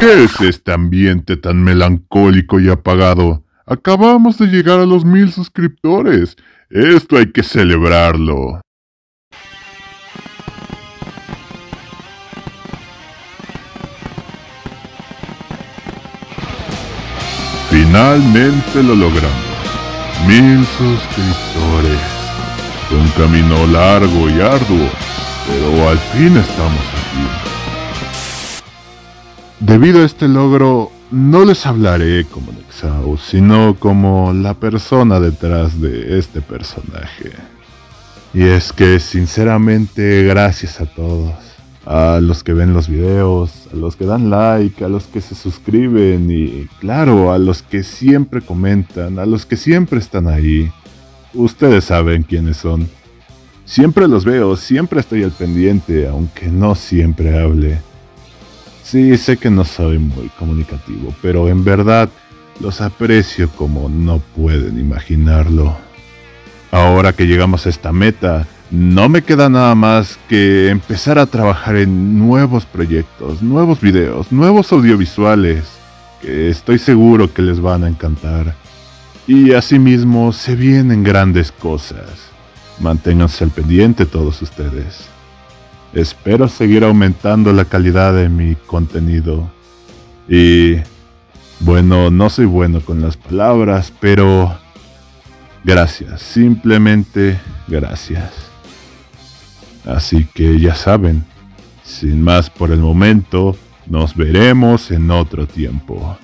¿Qué es este ambiente tan melancólico y apagado? Acabamos de llegar a los mil suscriptores. Esto hay que celebrarlo. Finalmente lo logramos. Mil suscriptores. Fue un camino largo y arduo, pero al fin estamos aquí. Debido a este logro, no les hablaré como Nexao, sino como la persona detrás de este personaje. Y es que sinceramente gracias a todos, a los que ven los videos, a los que dan like, a los que se suscriben y claro, a los que siempre comentan, a los que siempre están ahí. Ustedes saben quiénes son. Siempre los veo, siempre estoy al pendiente, aunque no siempre hable. Sí, sé que no soy muy comunicativo, pero en verdad los aprecio como no pueden imaginarlo. Ahora que llegamos a esta meta, no me queda nada más que empezar a trabajar en nuevos proyectos, nuevos videos, nuevos audiovisuales, que estoy seguro que les van a encantar. Y asimismo se vienen grandes cosas. Manténganse al pendiente todos ustedes. Espero seguir aumentando la calidad de mi contenido. Y bueno, no soy bueno con las palabras, pero gracias, simplemente gracias. Así que ya saben, sin más por el momento, nos veremos en otro tiempo.